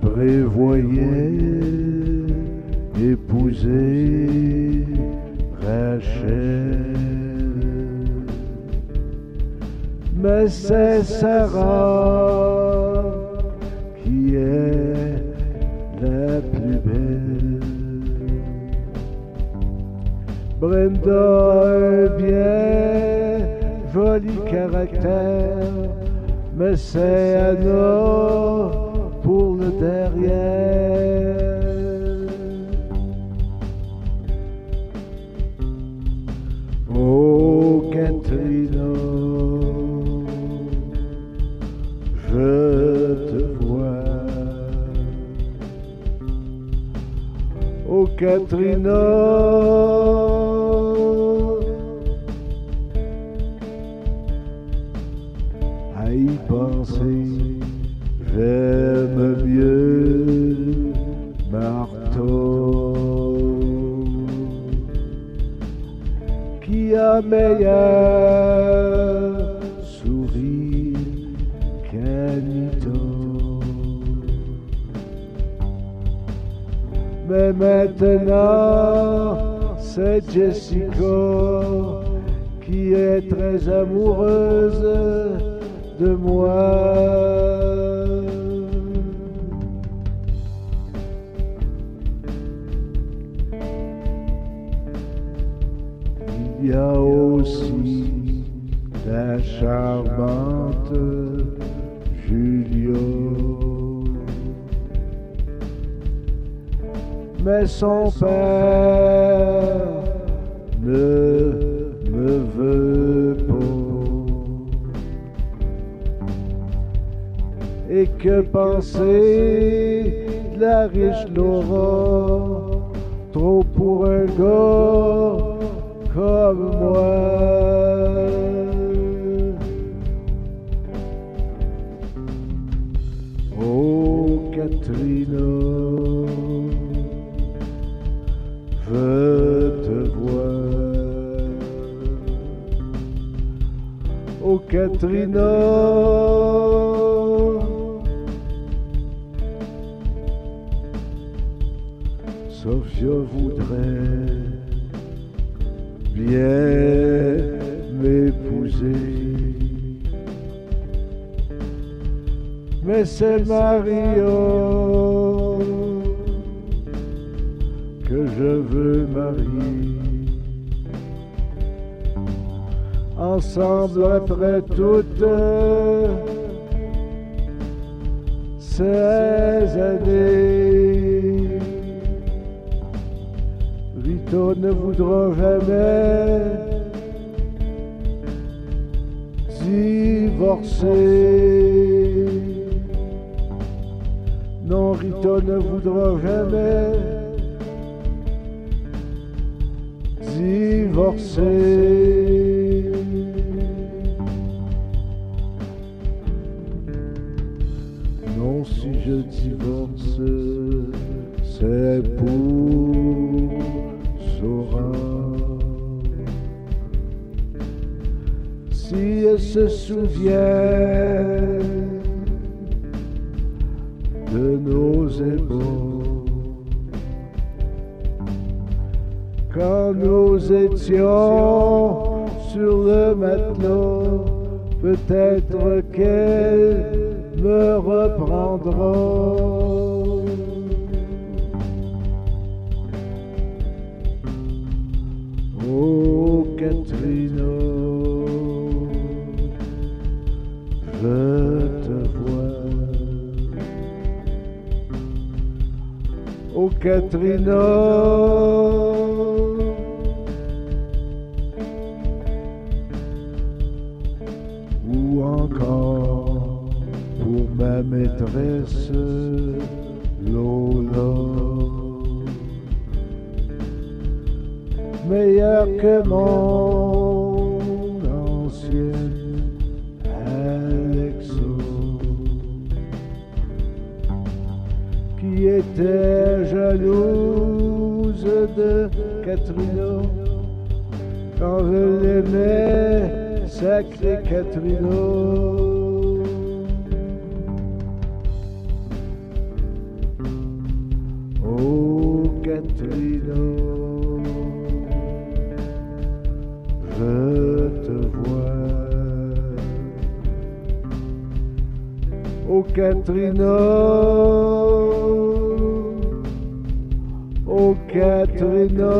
prévoyais épouser Rachel. Mais c'est Sarah qui est la plus belle. Brenda bien joli caractère, mais c'est Anna derrière. Oh Katrina, je te vois. Oh Katrina, maintenant, c'est Jessica qui est très amoureuse de moi. Il y a aussi la charmante Julio. Mais son père ne me veut pas. Et que penser de la riche Laura, trop pour un gars comme moi? Oh Katrina, Oh Katrina, Sophia voudrait bien m'épouser. Mais c'est Mario que je veux marier. Ensemble après toutes ces années. Rito ne voudra jamais divorcer. Non, Rito ne voudra jamais divorcer. Non, si je divorce, c'est pour Sora. Si elle se souvient de nos ébats, quand nous étions sur le matelot, peut-être qu'elle me reprendra. Oh Katrina, je te vois. Oh Katrina, meilleur que mon ancien Alexo, qui était jalouse de Catrino quand je l'aimais, sacré Catrino. Oh, Catrino. Oh Catrino. Oh Catrino.